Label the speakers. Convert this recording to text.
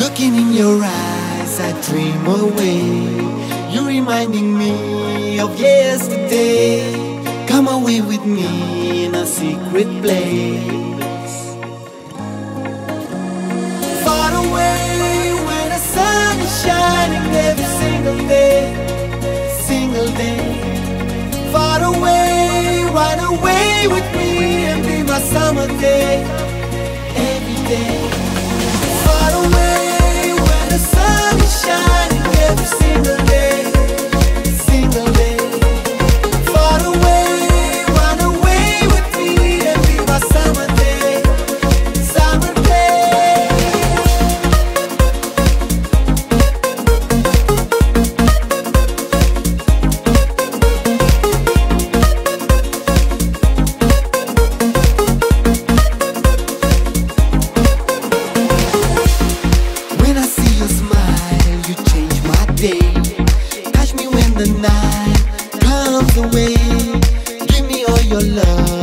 Speaker 1: Looking in your eyes, I dream away. You're reminding me of yesterday. Come away with me in a secret place. Far away when the sun is shining every single day, single day. Far away, run away with me and be my summer day, every day. your love.